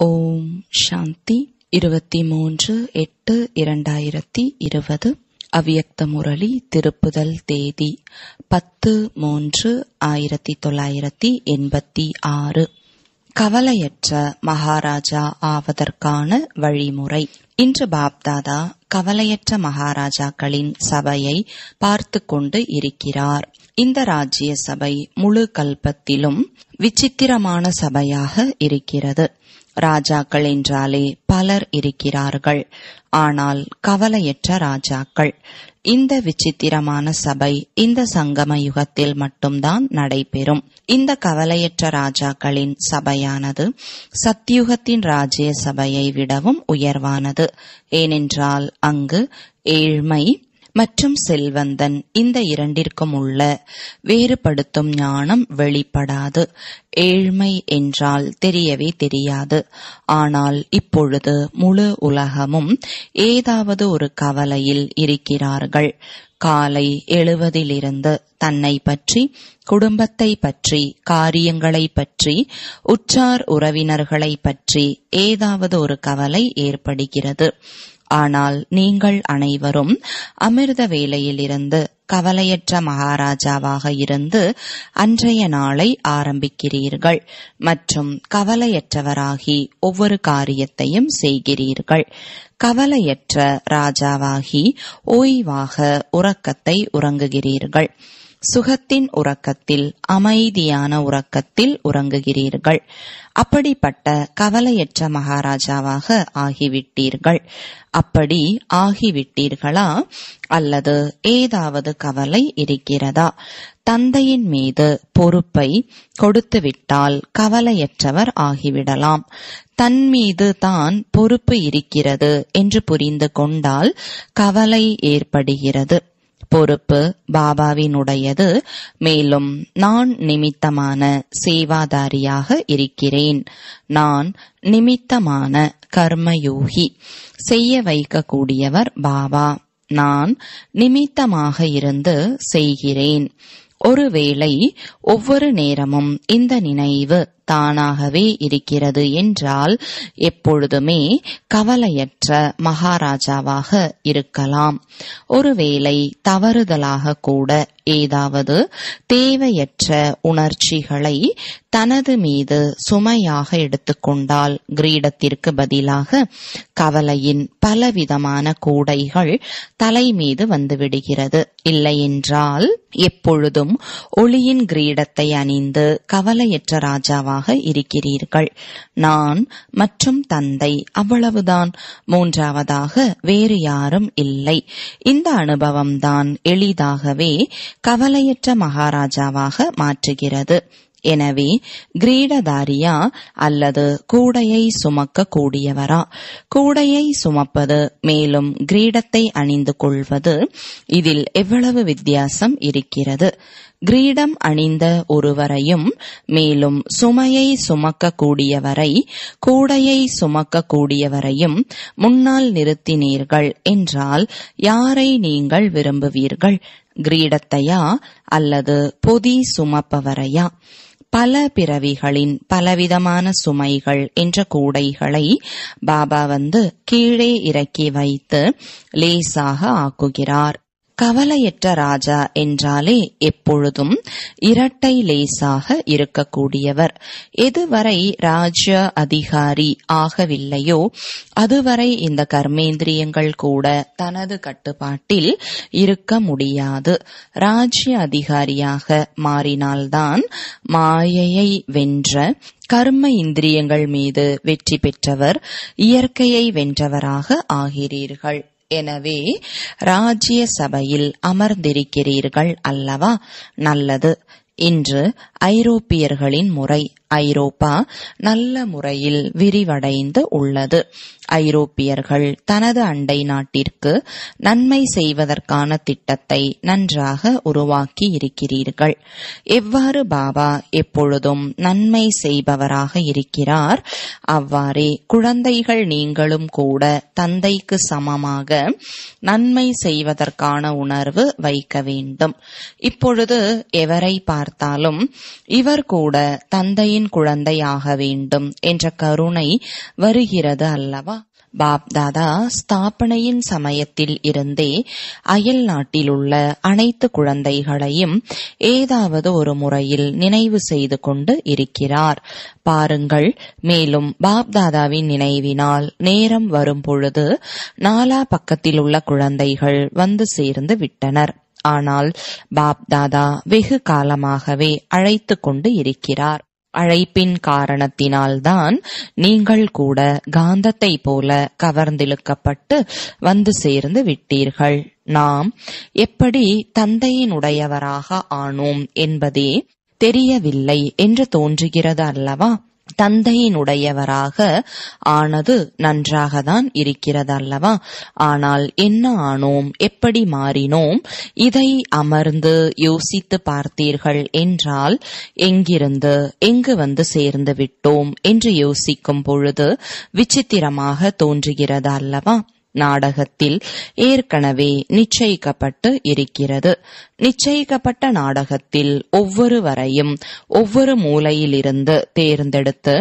ஓம் சாந்தி. இருபத்தி மூன்று எட்டு இரண்டாயிரத்தி இருபது. அவ்வியக்த முரளி திருப்புதல் தேதி. பத்து மூன்று ஆயிரத்தி தொள்ளாயிரத்தி எண்பத்தி ஆறு. கவலையற்ற மகாராஜா ஆவதற்கான வழிமுறை. இன்று பாப்தாதா கவலையற்ற மகாராஜாக்களின் சபையை பார்த்து கொண்டு இருக்கிறார். இந்த ராஜ்ய சபை முழு கல்பத்திலும் விசித்திரமான சபையாக இருக்கிறது. ராஜாக்கள் என்றாலே பலர் இருக்கிறார்கள். ஆனால் கவலையற்ற ராஜாக்கள். இந்த விசித்திரமான சபை இந்த சங்கம யுகத்தில் மட்டும்தான் நடைபெறும். இந்த கவலையற்ற ராஜாக்களின் சபையானது சத்தியுகத்தின் ராஜ்ய சபையை விடவும் உயர்வானது. ஏனென்றால் அங்கு ஏழ்மை மற்றும் செல்வந்தன் இந்த இரண்டிற்கும் உள்ள வேறுபடுத்தும் ஞானம் வெளிப்படாது. ஏழ்மை என்றால் தெரியவே தெரியாது. ஆனால் இப்பொழுது முழு உலகமும் ஏதாவது ஒரு கவலையில் இருக்கிறார்கள். காலை எழுவதிலிருந்து தன்னை பற்றி குடும்பத்தை பற்றி காரியங்களை பற்றி உற்றார் உறவினர்களை பற்றி ஏதாவது ஒரு கவலை ஏற்படுகிறது. ஆனால் நீங்கள் அனைவரும் அமிர்த வேலையிலிருந்து கவலையற்ற மகாராஜாவாக இருந்து அன்றைய நாளை ஆரம்பிக்கிறீர்கள் மற்றும் கவலையற்றவராகி ஒவ்வொரு காரியத்தையும் செய்கிறீர்கள். கவலையற்ற ராஜாவாகி ஓய்வாக உறக்கத்தை உறங்குகிறீர்கள். சுகத்தின் உறக்கத்தில் அமைதியான உறக்கத்தில் உறங்குகிறீர்கள். அப்படிப்பட்ட கவலையற்ற மகாராஜாவாக ஆகிவிட்டீர்கள். அப்படி ஆகிவிட்டீர்களா? அல்லது ஏதாவது கவலை இருக்கிறதா? தந்தையின் மீது பொறுப்பை கொடுத்துவிட்டால் கவலையற்றவர் ஆகிவிடலாம். தன் மீது தான் பொறுப்பு இருக்கிறது என்று புரிந்து கொண்டால் கவலை ஏற்படுகிறது. பொறுப்பு பாபாவினுடையது. மேலும் நான் நிமித்தமான சேவாதாரியாக இருக்கிறேன். நான் நிமித்தமான கர்மயோகி. செய்ய வைக்கக்கூடியவர் பாபா. நான் நிமித்தமாக இருந்து செய்கிறேன். ஒருவேளை ஒவ்வொரு நேரமும் இந்த நினைவு தானாகவே இருக்கிறது என்றால் எப்பொழுதுமே கவலையற்ற மகாராஜாவாக இருக்கலாம். ஒருவேளை தவறுதலாக கூட ஏதாவது தேவையற்ற உணர்ச்சிகளை தனது மீது சுமையாக எடுத்துக்கொண்டால் கிரீடத்திற்கு பதிலாக கவலையின் பலவிதமான கூடைகள் தலை மீது வந்துவிடுகிறது. இல்லையென்றால் எப்பொழுதும் ஒளியின் கிரீடத்தை அணிந்து கவலையற்ற ராஜாவாக இருக்கிறீர்கள். நான் மற்றும் தந்தை அவ்வளவுதான். மூன்றாவதாக வேறு யாரும் இல்லை. இந்த அனுபவம்தான் எளிதாகவே கவலையற்ற மகாராஜாவாக மாற்றுகிறது. எனவே கிரீடதாரியா அல்லது கூடையை சுமக்க கூடியவரா கூடையை சுமப்பது மேலும் கிரீடத்தை அணிந்து கொள்வது இதில் எவ்வளவு வித்தியாசம் இருக்கிறது? கிரீடம் அணிந்த ஒருவரையும் மேலும் சுமையை சுமக்க கூடியவரை கூடையை சுமக்க கூடியவரையும் முன்னால் நிறுத்தினீர்கள் என்றால் யாரை நீங்கள் விரும்புவீர்கள்? கிரீடத்தையா அல்லது பொதி சுமப்பவரையா? பல பிறவிகளின் பலவிதமான சுமைகள் என்ற கூடைகளை பாபா வந்து கீழே இறக்கி வைத்து லேசாக ஆக்குகிறார். கவலையற்ற ராஜா என்றாலே எப்பொழுதும் இரட்டை லேசாக இருக்கக்கூடியவர். எதுவரை ராஜ்ய அதிகாரி ஆகவில்லையோ அதுவரை இந்த கர்மேந்திரியங்கள் கூட தனது கட்டுப்பாட்டில் இருக்க முடியாது. ராஜ்ய அதிகாரியாக மாறினால்தான் மாயையை வென்ற கர்ம இந்திரியங்கள் மீது வெற்றி பெற்றவர் இயற்கையை வென்றவராக ஆகிறீர்கள். எனவே ராஜ்ய சபையில் அமர்ந்திருக்கிறீர்கள் அல்லவா? நல்லது. இன்று ஐரோப்பியர்களின் முறை ஐரோப்பா நல்ல முறையில் விரிவடைந்து உள்ளது. ஐரோப்பியர்கள் தனது அண்டை நாட்டிற்கு நன்மை செய்வதற்கான திட்டத்தை நன்றாக உருவாக்கி இருக்கிறீர்கள். எவ்வாறு பாபா எப்பொழுதும் நன்மை செய்பவராக இருக்கிறார்? அவ்வாறே குழந்தைகள் நீங்களும் கூட தந்தைக்கு சமமாக நன்மை செய்வதற்கான உணர்வு வைக்க வேண்டும். இப்பொழுது எவரை பார்த்தாலும் இவர் கூட தந்தையின் குழந்தையாக வேண்டும் என்ற கருணை வருகிறது அல்லவா? பாப்தாதா ஸ்தாபனையின் சமயத்தில் இருந்தே அயல் நாட்டில் உள்ள அனைத்து குழந்தைகளையும் ஏதாவது ஒரு முறையில் நினைவு செய்து கொண்டு இருக்கிறார். பாருங்கள் மேலும் பாப்தாதாவின் நினைவினால் நேரம் வரும் பொழுது நாலா பக்கத்தில் உள்ள குழந்தைகள் வந்து சேர்ந்து விட்டனர். ஆனால் பாப் தாதா வெகு காலமாகவே அழைத்து கொண்டு இருக்கிறார். அழைப்பின் காரணத்தினால்தான் நீங்கள் கூட காந்தத்தை போல கவர்ந்திழுக்கப்பட்டு வந்து சேர்ந்து விட்டீர்கள். நாம் எப்படி தந்தையினுடையவராக ஆனோம் என்பதே தெரியவில்லை என்று தோன்றுகிறது அல்லவா? தந்தையினுடையவராக ஆனது நன்றாகத்தான் இருக்கிறது அல்லவா ஆனால் என்ன ஆனோம்? எப்படி மாறினோம்? இதை அமர்ந்து யோசித்து பார்த்தீர்கள் என்றால் எங்கிருந்து எங்கு வந்து சேர்ந்து விட்டோம் என்று யோசிக்கும் பொழுது விசித்திரமாக தோன்றுகிறது அல்லவா நாடகத்தில் ஏற்கனவே நிச்சயிக்கப்பட்டு இருக்கிறது. நிச்சயிக்கப்பட்ட நாடகத்தில் ஒவ்வொருவரையும் ஒவ்வொரு மூலையிலிருந்து தேர்ந்தெடுத்து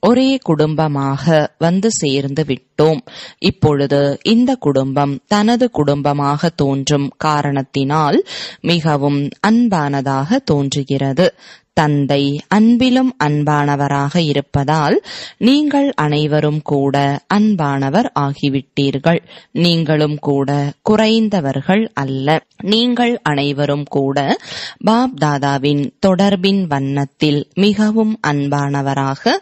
ஒரே குடும்பமாக வந்து சேர்ந்து விட்டோம். இப்பொழுது இந்த குடும்பம் தனது குடும்பமாக தோன்றும் காரணத்தினால் மிகவும் அன்பானதாக தோன்றுகிறது. தந்தை அன்பிலும் அன்பானவராக இருப்பதால் நீங்கள் அனைவரும் கூட அன்பானவர் ஆகிவிட்டீர்கள். நீங்களும் கூட குறைந்தவர்கள் அல்ல. நீங்கள் அனைவரும் கூட பாப் தாதாவின் தொடர்பின் வண்ணத்தில் மிகவும் அன்பானவராக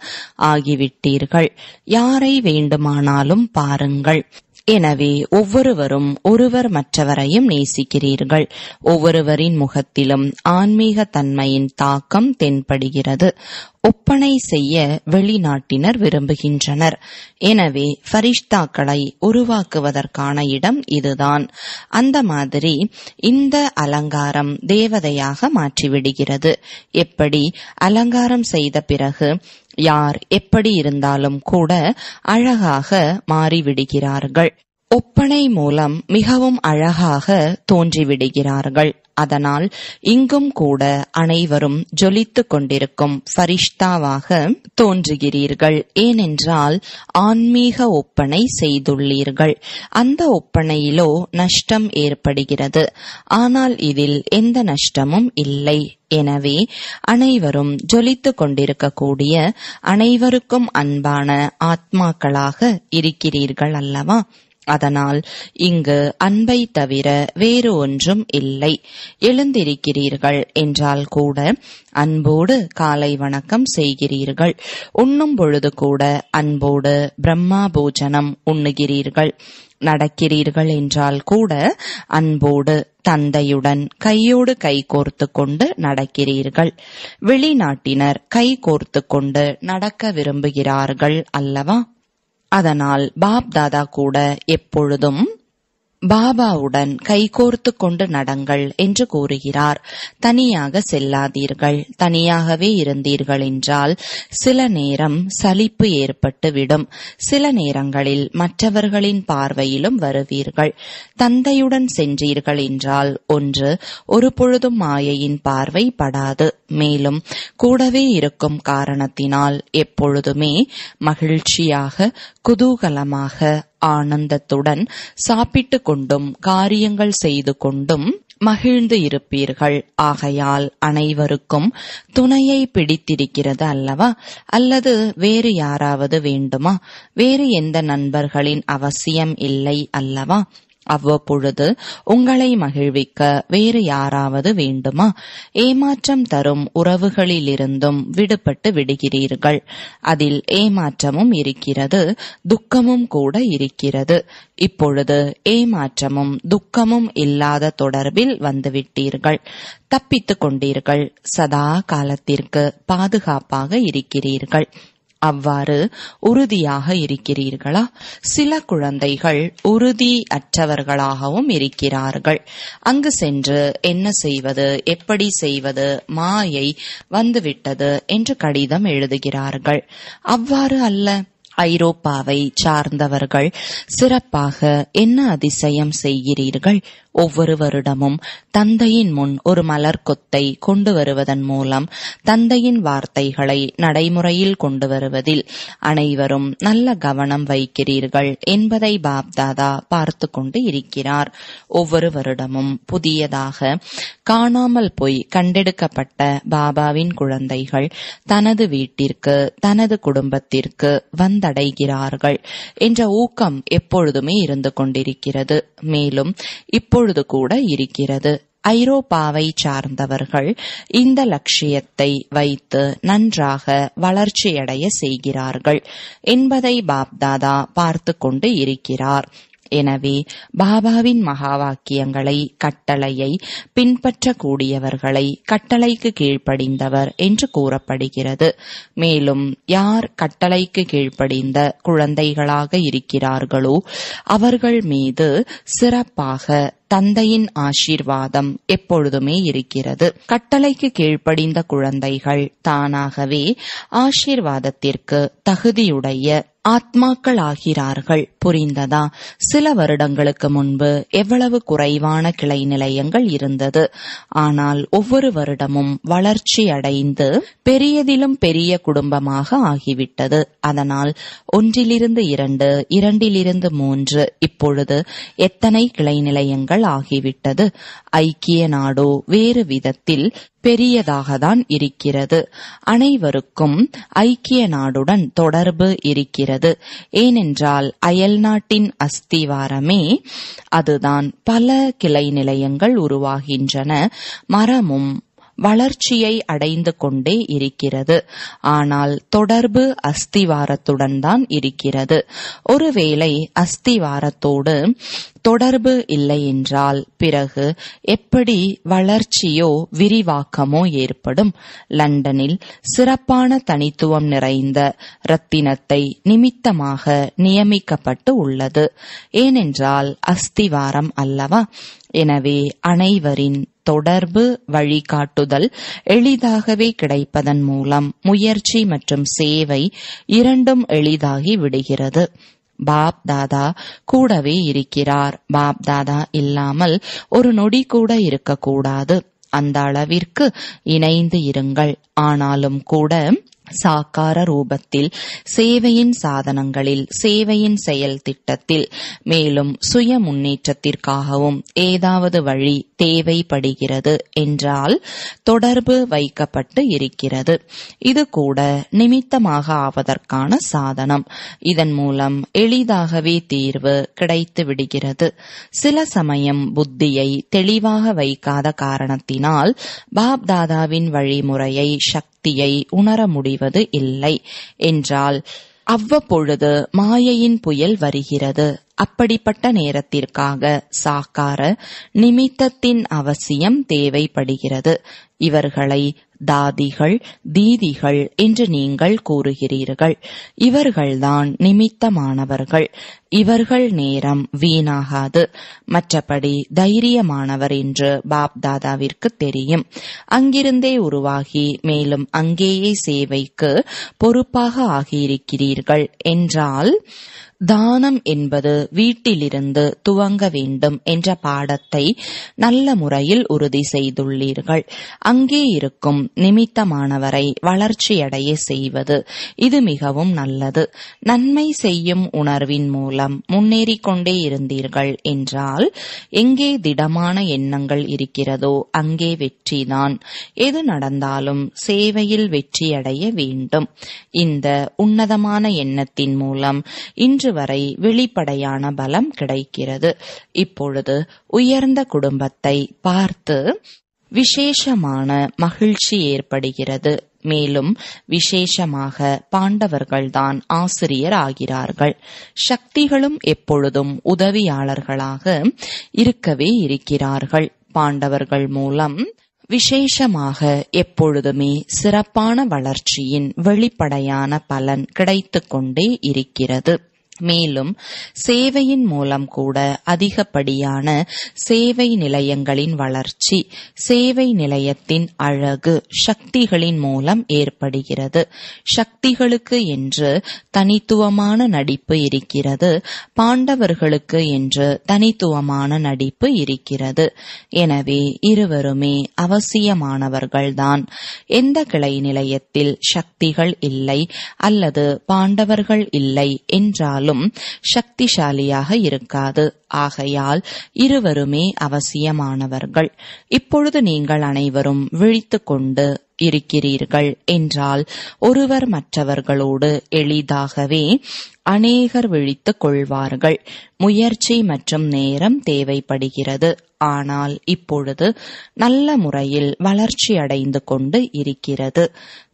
ஆகிவிட்டீர்கள். யாரை வேண்டுமானாலும் பாருங்கள். எனவே ஒவ்வொருவரும் ஒருவர் மற்றவரையும் நேசிக்கிறீர்கள். ஒவ்வொருவரின் முகத்திலும் ஆன்மீக தன்மையின் தாக்கம் தென்படுகிறது. ஒப்பனை செய்ய வெளிநாட்டினர் விரும்புகின்றனர். எனவே ஃபரிஷ்தாக்களை உருவாக்குவதற்கான இடம் இதுதான். அந்த மாதிரி இந்த அலங்காரம் தேவதையாக மாற்றிவிடுகிறது. எப்படி? அலங்காரம் செய்த பிறகு யார் எப்படி இருந்தாலும் கூட அழகாக மாறிவிடுகிறார்கள். ஒப்பனை மூலம் மிகவும் அழகாக தோன்றிவிடுகிறார்கள். அதனால் இங்கும் கூட அனைவரும் ஜொலித்துக் கொண்டிருக்கும் ஃபரிஷ்தாவாக தோன்றுகிறீர்கள். ஏனென்றால் ஆன்மீக ஒப்பனை செய்துள்ளீர்கள். அந்த ஒப்பனையிலோ நஷ்டம் ஏற்படுகிறது. ஆனால் இதில் எந்த நஷ்டமும் இல்லை. எனவே அனைவரும் ஜொலித்துக் கொண்டிருக்கக்கூடிய அனைவருக்கும் அன்பான ஆத்மாக்களாக இருக்கிறீர்கள் அல்லவா? அதனால் இங்கு அன்பை தவிர வேறு ஒன்றும் இல்லை. எழுந்திருக்கிறீர்கள் என்றால் கூட அன்போடு காலை வணக்கம் செய்கிறீர்கள். உண்ணும் பொழுது கூட அன்போடு பிரம்மா போஜனம் உண்ணுகிறீர்கள். நடக்கிறீர்கள் என்றால் கூட அன்போடு தந்தையுடன் கையோடு கை கோர்த்து கொண்டு நடக்கிறீர்கள். வெளிநாட்டினர் கை கோர்த்து கொண்டு நடக்க விரும்புகிறார்கள் அல்லவா? அதனால் பாப் தாதா கூட எப்பொழுதும் பாபாவுடன் கைகோர்த்து கொண்டு நடங்கள் என்று கூறுகிறார். தனியாக செல்லாதீர்கள். தனியாகவே இருந்தீர்கள் என்றால் சில நேரம் சலிப்பு ஏற்பட்டுவிடும். சில நேரங்களில் மற்றவர்களின் பார்வையிலும் வருவீர்கள். தந்தையுடன் சென்றீர்கள் என்றால் ஒன்று ஒரு பொழுதும் மாயையின் பார்வை படாது. மேலும் கூடவே இருக்கும் காரணத்தினால் எப்பொழுதுமே மகிழ்ச்சியாக குதூகலமாக ஆனந்தத்துடன் சாப்பிட்டு கொண்டும் காரியங்கள் செய்து கொண்டும் மகிழ்ந்து இருப்பீர்கள். ஆகையால் அனைவருக்கும் துணையை பிடித்திருக்கிறது அல்லவா? அல்லது வேறு யாராவது வேண்டுமா? வேறு எந்த நண்பர்களின் அவசியம் இல்லை அல்லவா? அவ்வப்பொழுது உங்களை மகிழ்விக்க வேறு யாராவது வேண்டுமா? ஏமாற்றம் தரும் உறவுகளிலிருந்தும் விடுபட்டு விடுகிறீர்கள். அதில் ஏமாற்றமும் இருக்கிறது துக்கமும் கூட இருக்கிறது. இப்பொழுது ஏமாற்றமும் துக்கமும் இல்லாத தொடர்பில் வந்துவிட்டீர்கள். தப்பித்துக் கொண்டீர்கள். சதா காலத்திற்கு பாதுகாப்பாக இருக்கிறீர்கள். அவ்வாறு உறுதியாக இருக்கிறீர்களா? சில குழந்தைகள் உறுதி அற்றவர்களாகவும் இருக்கிறார்கள். அங்கு சென்று என்ன செய்வது எப்படி செய்வது மாயை வந்துவிட்டது என்று கடிதம் எழுதுகிறார்கள். அவ்வாறு அல்ல ஐரோப்பாவை சார்ந்தவர்கள் சிறப்பாக என்ன அதிசயம் செய்கிறீர்கள்? ஒவ்வொரு வருடமும் தந்தையின் முன் ஒரு மலர் கொத்தை கொண்டு வருவதன் மூலம் தந்தையின் வார்த்தைகளை நடைமுறையில் கொண்டு வருவதில் அனைவரும் நல்ல கவனம் வைக்கிறீர்கள் என்பதை பாப்தாதா பார்த்து கொண்டு இருக்கிறார். ஒவ்வொரு வருடமும் புதியதாக காணாமல் போய் கண்டெடுக்கப்பட்ட பாபாவின் குழந்தைகள் தனது வீட்டிற்கு தனது குடும்பத்திற்கு வந்தடைகிறார்கள் என்ற ஊக்கம் எப்பொழுதுமே இருந்து கொண்டிருக்கிறது. மேலும் இப்போ இப்பொழுது கூட இருக்கிறது. ஐரோப்பாவை சார்ந்தவர்கள் இந்த லட்சியத்தை வைத்து நன்றாக வளர்ச்சியடைய செய்கிறார்கள். என்பதை பாப்தாதா பார்த்து கொண்டு இருக்கிறார். எனவே பாபாவின் மகா வாக்கியங்களை கட்டளையை பின்பற்றக்கூடியவர்களை கட்டளைக்கு கீழ்ப்படிந்தவர் என்று கூறப்படுகிறது. மேலும் யார் கட்டளைக்கு கீழ்ப்படிந்த குழந்தைகளாக இருக்கிறார்களோ அவர்கள் மீது சிறப்பாக தந்தையின் ஆசீர்வாதம் எப்பொழுதுமே இருக்கிறது. கட்டளைக்கு கீழ்ப்படிந்த குழந்தைகள் தானாகவே ஆசீர்வாதத்திற்கு தகுதியுடைய ஆத்மாக்களாகிறார்கள். புரிந்ததா? சில வருடங்களுக்கு முன்பு எவ்வளவு குறைவான கிளை நிலையங்கள் இருந்தது. ஆனால் ஒவ்வொரு வருடமும் வளர்ச்சி அடைந்து பெரியதிலும் பெரிய குடும்பமாக ஆகிவிட்டது. அதனால் ஒன்றிலிருந்து இரண்டு இரண்டிலிருந்து மூன்று இப்பொழுது எத்தனை கிளை நிலையங்கள் ஆகிவிட்டது? ஐக்கிய நாடோ வேறு விதத்தில் பெரியதாகத்தான் இருக்கிறது. அனைவருக்கும் ஐக்கிய நாடுடன் தொடர்பு இருக்கிறது. ஏனென்றால் அயல் நாட்டின் அஸ்திவாரமே அதுதான் பல கிளை நிலையங்கள் உருவாகின்றன. மரமும் வளர்ச்சியை அடைந்து கொண்டே இருக்கிறது. ஆனால் தொடர்பு அஸ்திவாரத்துடன் தான் இருக்கிறது. ஒருவேளை அஸ்திவாரத்தோடு தொடர்பு இல்லை என்றால் பிறகு எப்படி வளர்ச்சியோ விரிவாக்கமோ ஏற்படும்? லண்டனில் சிறப்பான தனித்துவம் நிறைந்த ரத்தினத்தை நிமித்தமாக நியமிக்கப்பட்டு உள்ளது. ஏனென்றால் அஸ்திவாரம் அல்லவா? எனவே அனைவரின் தொடர்பு வழிகாட்டுதல் எளிதாகவே கிடைப்பதன் மூலம் முயற்சி மற்றும் சேவை இரண்டும் எளிதாகி விடுகிறது. பாப் தாதா கூடவே இருக்கிறார். பாப் தாதா இல்லாமல் ஒரு நொடி கூட இருக்கக்கூடாது. அந்த அளவிற்கு இணைந்து இருங்கள். ஆனாலும் கூட சாக்கார ரூபத்தில் சேவையின் சாதனங்களில் சேவையின் செயல் திட்டத்தில் மேலும் சுய முன்னேற்றத்திற்காகவும் ஏதாவது வழி தேவைப்படுகிறது என்றால் தொடர்பு வைக்கப்பட்டு இருக்கிறது. இது கூட நிமித்தமாக ஆவதற்கான சாதனம். இதன் மூலம் எளிதாகவே தீர்வு கிடைத்து விடுகிறது. சில சமயம் புத்தியை தெளிவாக வைக்காத காரணத்தினால் பாப் தாதாவின் வழிமுறையை சக்தியை உணர முடிவது இல்லை என்றால் அவ்வப்பொழுது மாயையின் புயல் வருகிறது. அப்படிப்பட்ட நேரத்திற்காக சாக்கார நிமித்தத்தின் அவசியம் தேவைப்படுகிறது. இவர்களை தாதிகள் தீதிகள் என்று நீங்கள் கூறுகிறீர்கள். இவர்கள்தான் நிமித்தமானவர்கள். இவர்கள் நேரம் வீணாகாது. மற்றபடி தைரியமானவர் என்று பாப் தாதாவிற்கு தெரியும். அங்கிருந்தே உருவாகி மேலும் அங்கேயே சேவைக்கு பொறுப்பாக ஆகியிருக்கிறீர்கள். என்றால் தானம் என்பது வீட்டிலிருந்து துவங்க வேண்டும் என்ற பாடத்தை நல்ல முறையில் உறுதி செய்துள்ளீர்கள். அங்கே இருக்கும் நிமித்தமானவரை வளர்ச்சியடைய செய்வது இது மிகவும் நல்லது. நன்மை செய்யும் உணர்வின் மூலம் முன்னேறிக் கொண்டே இருந்தீர்கள் என்றால் எங்கே திடமான எண்ணங்கள் இருக்கிறதோ அங்கே வெற்றிதான் எது நடந்தாலும் சேவையில் வெற்றியடைய வேண்டும். இந்த உன்னதமான எண்ணத்தின் மூலம் இன்று வரை வெளிப்படையான பலம் கிடைக்கிறது. இப்பொழுது உயர்ந்த குடும்பத்தை பார்த்து விசேஷமான மகிழ்ச்சி ஏற்படுகிறது. மேலும் விசேஷமாக பாண்டவர்கள்தான் ஆசிரியர் ஆகிறார்கள். சக்திகளும் எப்பொழுதும் உதவியாளர்களாக இருக்கவே இருக்கிறார்கள். பாண்டவர்கள் மூலம் விசேஷமாக எப்பொழுதுமே சிறப்பான வளர்ச்சியின் வெளிப்படையான பலன் கிடைத்துக் கொண்டே இருக்கிறது. மேலும் சேவையின் மூலம் கூட அதிகப்படியான சேவை நிலையங்களின் வளர்ச்சி சேவை நிலையத்தின் அழகு சக்திகளின் மூலம் ஏற்படுகிறது. சக்திகளுக்கு என்று தனித்துவமான நடிப்பு இருக்கிறது. பாண்டவர்களுக்கு என்று தனித்துவமான நடிப்பு இருக்கிறது. எனவே இருவருமே அவசியமானவர்கள்தான். எந்த கிளை நிலையத்தில் சக்திகள் இல்லை அல்லது பாண்டவர்கள் இல்லை என்றாலும் சக்திசாலியாக இருக்காது. ஆகையால் இருவருமே அவசியமானவர்கள். இப்பொழுது நீங்கள் அனைவரும் விழித்துக் கொண்டு இருக்கிறீர்கள் என்றால் ஒருவர் மற்றவர்களோடு எளிதாகவே அநேகர் விழித்துக் கொள்வார்கள். முயற்சி மற்றும் நேரம் தேவைப்படுகிறது. ஆனால் இப்பொழுது நல்ல முறையில் வளர்ச்சி அடைந்து கொண்டு இருக்கிறது.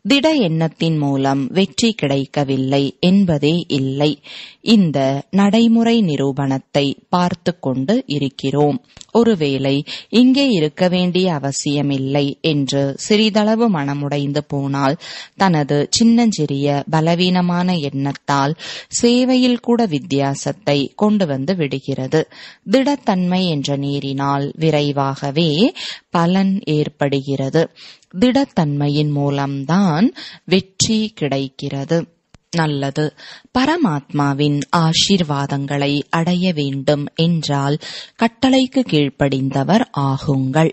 திட எண்ணத்தின் மூலம் வெற்றி கிடைக்கவில்லை என்பதே இல்லை. இந்த நடைமுறை நிரூபணத்தை பார்த்து கொண்டு இருக்கிறோம். ஒருவேளை இங்கே இருக்க வேண்டிய அவசியமில்லை என்று சிறிதளவு மனமுடைந்து போனால் தனது சின்னஞ்சிறிய பலவீனமான எண்ணத்தால் சேவையில் கூட வித்தியாசத்தை கொண்டு வந்து விடுகிறது. திடத்தன்மை என்ற நீரினால் விரைவாகவே பலன் ஏற்படுகிறது. திடத்தன்மையின் மூலம்தான் வெற்றி கிடைக்கிறது. நல்லது. பரமாத்மாவின் ஆசீர்வாதங்களை அடைய வேண்டும் என்றால் கட்டளைக்கு கீழ்ப்படிந்தவர் ஆகுங்கள்.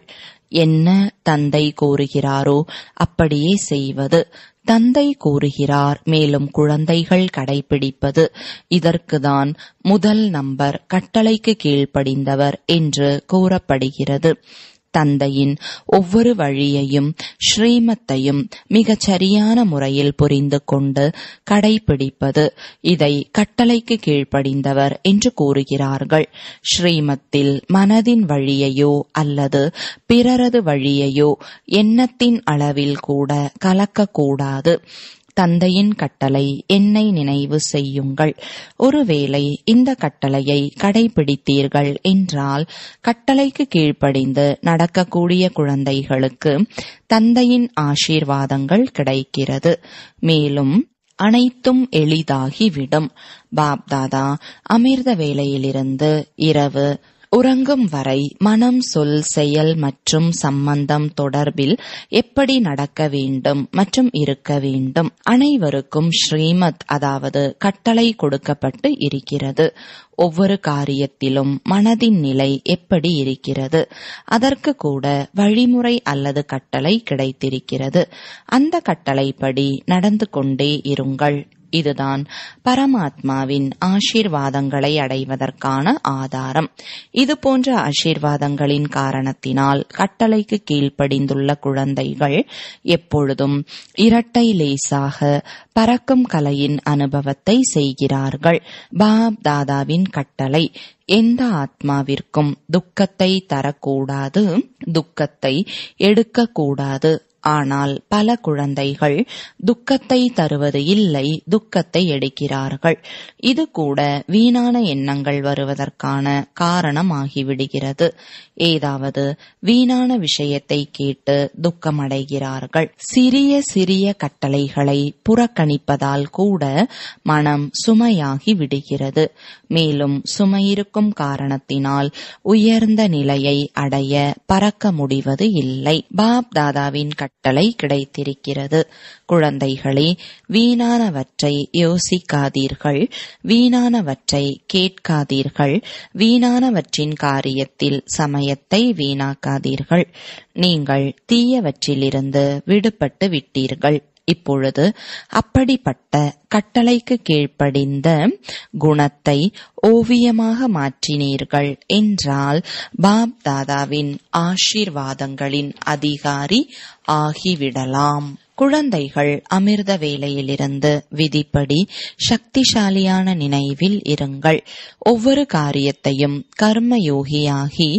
என்ன தந்தை கூறுகிறாரோ அப்படியே செய்வது. தந்தை கூறுகிறார் மேலும் குழந்தைகள் கடைபிடிப்பது. இதற்குதான் முதல் நம்பர் கட்டளைக்கு கீழ்ப்படிந்தவர் என்று கூறப்படுகிறது. தந்தையின் ஒவ்வொரு வழியையும் ஸ்ரீமத்தையும் மிகச் சரியான முறையில் புரிந்து கொண்டு கடைபிடிப்பது இதை கட்டளைக்கு கீழ்ப்படிந்தவர் என்று கூறுகிறார்கள். ஸ்ரீமத்தில் மனதின் வழியையோ அல்லது பிறரது வழியையோ எண்ணத்தின் அளவில் கூட கலக்கக்கூடாது. தந்தையின் கட்டளை என்னை நினைவு செய்யுங்கள். ஒருவேளை இந்த கட்டளையை கடைபிடித்தீர்கள் என்றால் கட்டளைக்கு கீழ்ப்படிந்து நடக்கக்கூடிய குழந்தைகளுக்கு தந்தையின் ஆசீர்வாதங்கள் கிடைக்கிறது. மேலும் அனைத்தும் எளிதாகிவிடும். பாப்தாதா அமிர்த வேளையிலிருந்து இரவு உறங்கும் வரை மனம் சொல் செயல் மற்றும் சம்பந்தம் தொடர்பில் எப்படி நடக்க வேண்டும் மற்றும் இருக்க வேண்டும் அனைவருக்கும் ஸ்ரீமத் அதாவது கட்டளை கொடுக்கப்பட்டு இருக்கிறது. ஒவ்வொரு காரியத்திலும் மனதின் நிலை எப்படி இருக்கிறது? அதற்கு கூட வழிமுறை அல்லது கட்டளை கிடைத்திருக்கிறது. அந்த கட்டளைப்படி நடந்து கொண்டே இருங்கள். இதுதான் பரமாத்மாவின் ஆசீர்வாதங்களை அடைவதற்கான ஆதாரம். இது போன்ற ஆசீர்வாதங்களின் காரணத்தினால் கட்டளைக்கு கீழ்ப்படிந்துள்ள குழந்தைகள் எப்பொழுதும் இரட்டை லேசாக பறக்கும் கலையின் அனுபவத்தை செய்கிறார்கள். பாப் தாதாவின் கட்டளை எந்த ஆத்மாவிற்கும் துக்கத்தை தரக்கூடாது துக்கத்தை எடுக்கக்கூடாது ஆனால் பல குழந்தைகள் துக்கத்தை தருவது இல்லை துக்கத்தை எடுக்கிறார்கள். இது கூட வீணான எண்ணங்கள் வருவதற்கான காரணமாகிவிடுகிறது. ஏதாவது வீணான விஷயத்தை கேட்டு துக்கமடைகிறார்கள். சிறிய சிறிய கட்டளைகளை புறக்கணிப்பதால் கூட மனம் சுமையாகி விடுகிறது மேலும் சுமையிருக்கும் காரணத்தினால் உயர்ந்த நிலையை அடைய பறக்க முடிவது இல்லை. பாப் தாதாவின் கட்டளை கிடைத்திருக்கிறது. குழந்தைகளே வீணானவற்றை யோசிக்காதீர்கள். வீணானவற்றை கேட்காதீர்கள். வீணானவற்றின் காரியத்தில் சமயத்தை வீணாக்காதீர்கள். நீங்கள் தீயவற்றிலிருந்து விடுபட்டு விட்டீர்கள். இப்பொழுது அப்படிப்பட்ட கட்டளைக்கு கீழ்ப்படிந்த குணத்தை ஓவியமாக மாற்றினீர்கள் என்றால் பாப் தாதாவின் ஆசீர்வாதங்களின் அதிகாரி ஆகிவிடலாம். குழந்தைகள் அமிர்த வேலையிலிருந்து விதிப்படி சக்திசாலியான நினைவில் இருங்கள். ஒவ்வொரு காரியத்தையும் கர்மயோகியாகி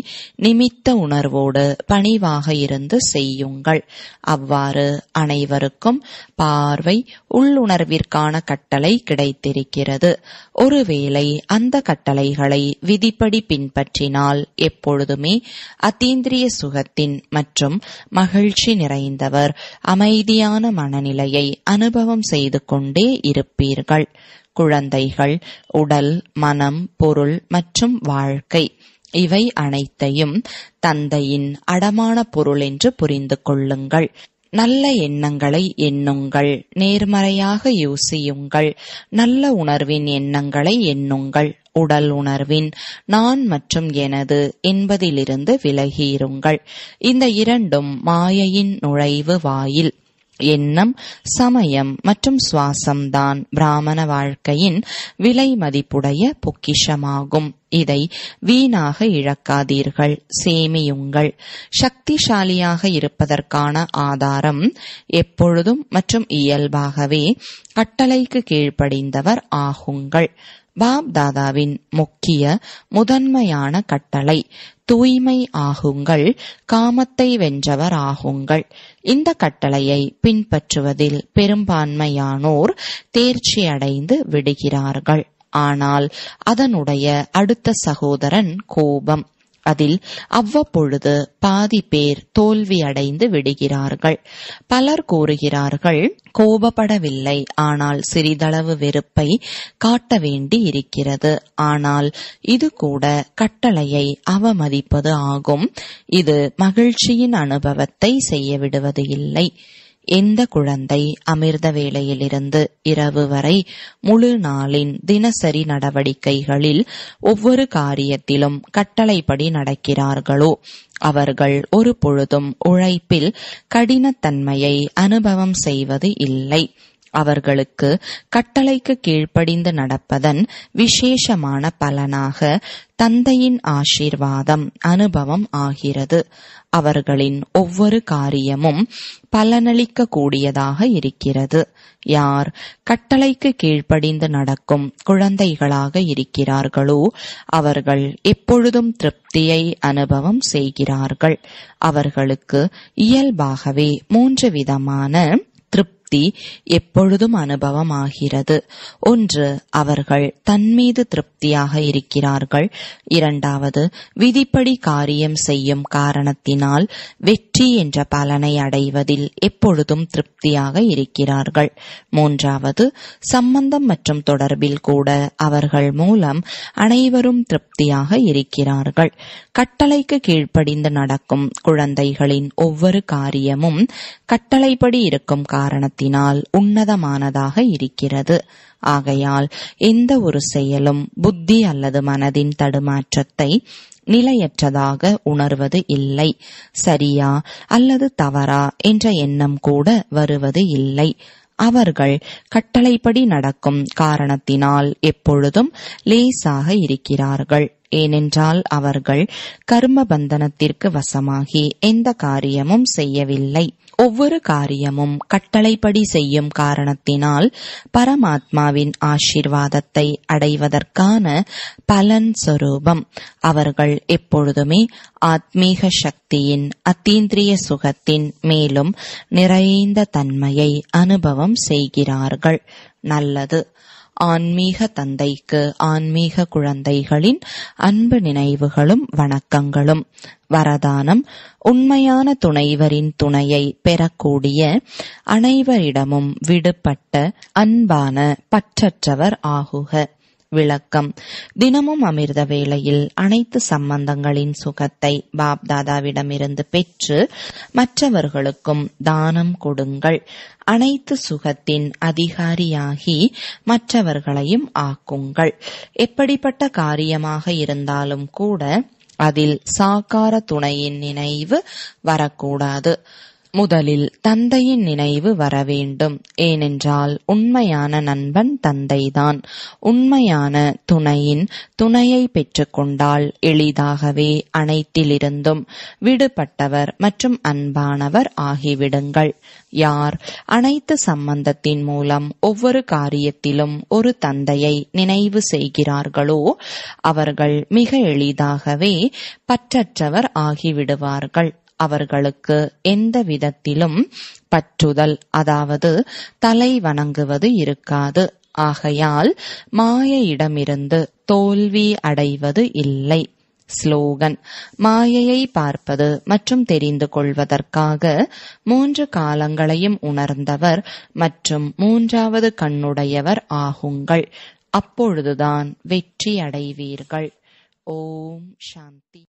நிமித்த உணர்வோடு பணிவாக இருந்து செய்யுங்கள். அவ்வாறு அனைவருக்கும் பார்வை உள்ளுணர்விற்கான கட்டளை கிடைத்திருக்கிறது. ஒருவேளை அந்த கட்டளைகளை விதிப்படி பின்பற்றினால் எப்பொழுதுமே அத்தீந்திரிய சுகத்தின் மற்றும் மகிழ்ச்சி நிறைந்தவர் அமைதியான அமைதியான மனநிலையை அனுபவம் செய்து கொண்டே இருப்பீர்கள். குழந்தைகள் உடல் மனம் பொருள் மற்றும் வாழ்க்கை இவை அனைத்தையும் தந்தையின் அடமான பொருள் என்று புரிந்து கொள்ளுங்கள். நல்ல எண்ணங்களை எண்ணுங்கள். நேர்மறையாக யோசியுங்கள். நல்ல உணர்வின் எண்ணங்களை எண்ணுங்கள். உடல் உணர்வின் நான் மற்றும் எனது என்பதிலிருந்து விலகியிருங்கள். இந்த இரண்டும் மாயையின் நுழைவு வாயில். எண்ணம் சமயம் மற்றும் சுவாசம்தான் பிராமண வாழ்க்கையின் விலை மதிப்புடைய பொக்கிஷமாகும். இதை வீணாக இழக்காதீர்கள். சேமியுங்கள். சக்திசாலியாக இருப்பதற்கான ஆதாரம் எப்பொழுதும் மற்றும் இயல்பாகவே கட்டளைக்கு கீழ்ப்படிந்தவர் ஆகுங்கள். பாப் தாதாவின் முக்கிய முதன்மையான கட்டளை தூய்மை ஆகுங்கள் காமத்தை வென்றவர் ஆகுங்கள். இந்த கட்டளையை பின்பற்றுவதில் பெரும்பான்மையானோர் தேர்ச்சி அடைந்து விடுகிறார்கள். ஆனால் அதனுடைய அடுத்த சகோதரன் கோபம். அதில் அவ்வப்பொழுது பாதி பேர் தோல்வியடைந்து விடுகிறார்கள். பலர் கூறுகிறார்கள் கோபப்படவில்லை ஆனால் சிறிதளவு வெறுப்பை காட்ட வேண்டி இருக்கிறது ஆனால் இது கூட கட்டளையை அவமதிப்பது ஆகும். இது மகிழ்ச்சியின் அனுபவத்தை செய்ய விடுவது இல்லை. எந்த குழந்தை அமிர்த வேளையிலிருந்து இரவு வரை முழு நாளின் தினசரி நடவடிக்கைகளில் ஒவ்வொரு காரியத்திலும் கட்டளைப்படி நடக்கிறார்களோ அவர்கள் ஒரு பொழுதும் உழைப்பில் கடினத்தன்மையை அனுபவம் செய்வது இல்லை. அவர்களுக்கு கட்டளைக்கு கீழ்ப்படிந்து நடப்பதன் விசேஷமான பலனாக தந்தையின் ஆசீர்வாதம் அனுபவம் ஆகிறது. அவர்களின் ஒவ்வொரு காரியமும் பலனளிக்க கூடியதாக இருக்கிறது. யார் கட்டளைக்கு கீழ்ப்படிந்து நடக்கும் குழந்தைகளாக இருக்கிறார்களோ அவர்கள் எப்பொழுதும் திருப்தியை அனுபவம் செய்கிறார்கள். அவர்களுக்கு இயல்பாகவே மூன்று விதமான திருப்தி எப்பொழுதும் அனுபவமாகிறது. ஒன்று அவர்கள் தன்மீது திருப்தியாக இருக்கிறார்கள். இரண்டாவது விதிப்படி காரியம் செய்யும் காரணத்தினால் வெற்றி என்ற பலனை அடைவதில் எப்பொழுதும் திருப்தியாக இருக்கிறார்கள். மூன்றாவது சம்பந்தம் மற்றும் தொடர்பில் கூட அவர்கள் மூலம் அனைவரும் திருப்தியாக இருக்கிறார்கள். கட்டளைக்கு கீழ்ப்படிந்து நடக்கும் குழந்தைகளின் ஒவ்வொரு காரியமும் கட்டளைப்படி இருக்கும் ஞானத்தினால் உன்னதமானதாக இருக்கிறது. ஆகையால் எந்த ஒரு செயலும் புத்தி அல்லது மனதின் தடுமாற்றத்தை நிலையற்றதாக உணர்வது இல்லை. சரியா அல்லது தவறா என்ற எண்ணம் கூட வருவது இல்லை. அவர்கள் கட்டளைப்படி நடக்கும் காரணத்தினால் எப்பொழுதும் லேசாக இருக்கிறார்கள். ஏனென்றால் அவர்கள் கர்ம பந்தனத்திற்கு வசமாகி எந்த காரியமும் செய்யவில்லை. ஒவ்வொரு காரியமும் கட்டளைப்படி செய்யும் காரணத்தினால் பரமாத்மாவின் ஆசீர்வாதத்தை அடைவதற்கான பலன் சொரூபம். அவர்கள் எப்பொழுதுமே ஆத்மீக சக்தியின் அத்தீந்திரிய சுகத்தின் மேலும் நிறைந்த தன்மையை அனுபவம் செய்கிறார்கள். நல்லது. ஆன்மீக தந்தைக்கு ஆன்மீக குழந்தைகளின் அன்பு நினைவுகளும் வணக்கங்களும். வரதானம் உண்மையான துணைவரின் துணையை பெறக்கூடிய அனைவரிடமும் விடுபட்ட அன்பான பற்றற்றவர் ஆகுக. விளக்கம். தினமும் அமிர்த வேளையில் அனைத்து சம்பந்தங்களின் சுகத்தை பாப்தாதாவிடமிருந்து பெற்று மற்றவர்களுக்கும் தானம் கொடுங்கள். அனைத்து சுகத்தின் அதிகாரியாகி மற்றவர்களையும் ஆக்குங்கள். எப்படிப்பட்ட காரியமாக இருந்தாலும் கூட அதில் சாக்கார துணையின் நினைவு வரக்கூடாது. முதலில் தந்தையின் நினைவு வர வேண்டும் ஏனென்றால் உண்மையான நண்பன் தந்தைதான். உண்மையான துணையின் துணையை பெற்றுக்கொண்டால் எளிதாகவே அனைத்திலிருந்தும் விடுபட்டவர் மற்றும் அன்பானவர் ஆகிவிடுங்கள். யார் அனைத்து சம்பந்தத்தின் மூலம் ஒவ்வொரு காரியத்திலும் ஒரு தந்தையை நினைவு செய்கிறார்களோ அவர்கள் மிக எளிதாகவே பற்றற்றவர் ஆகிவிடுவார்கள். அவர்களுக்கு எந்த விதத்திலும் பற்றுதல் அதாவது தலை வணங்குவது இருக்காது. ஆகையால் மாயையிடமிருந்து தோல்வி அடைவது இல்லை. ஸ்லோகன் மாயையை பார்ப்பது மற்றும் தெரிந்து கொள்வதற்காக மூன்று காலங்களையும் உணர்ந்தவர் மற்றும் மூன்றாவது கண்ணுடையவர் ஆகுங்கள். அப்பொழுதுதான் வெற்றி அடைவீர்கள். ஓம் சாந்தி.